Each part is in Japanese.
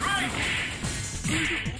Thank you.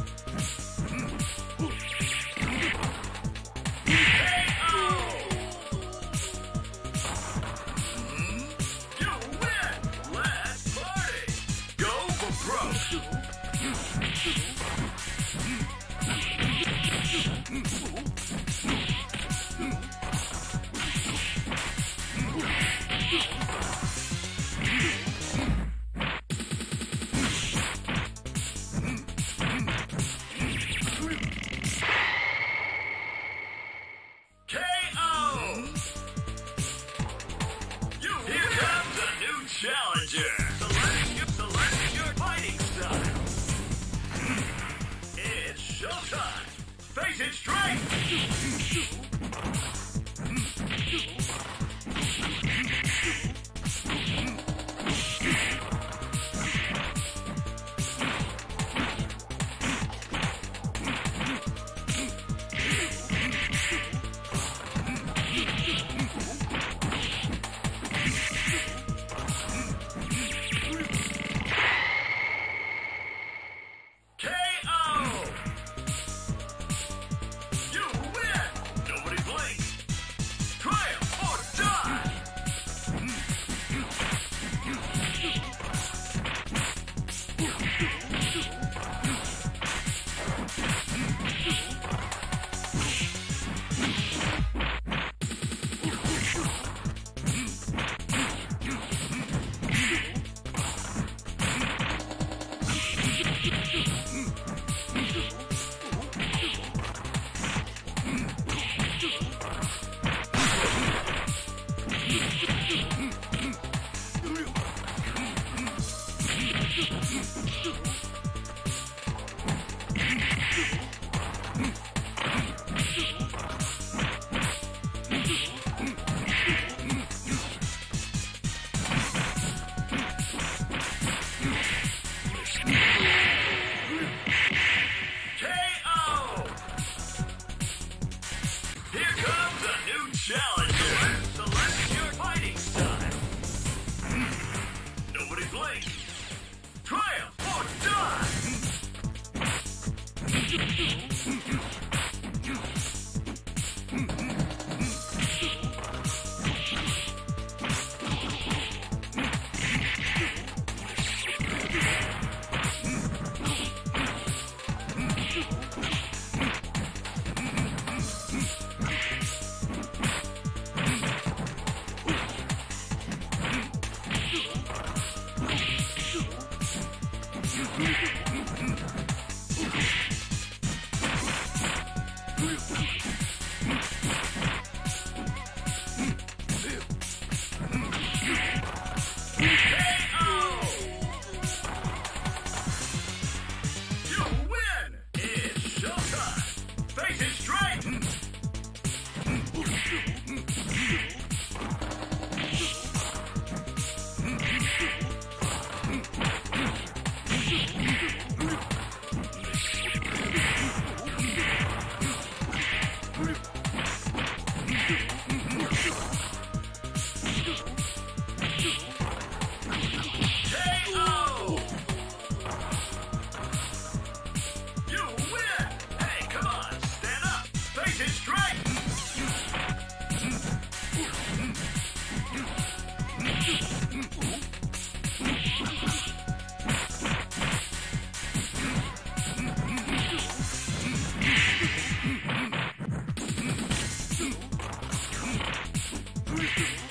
Hmm. Three, two,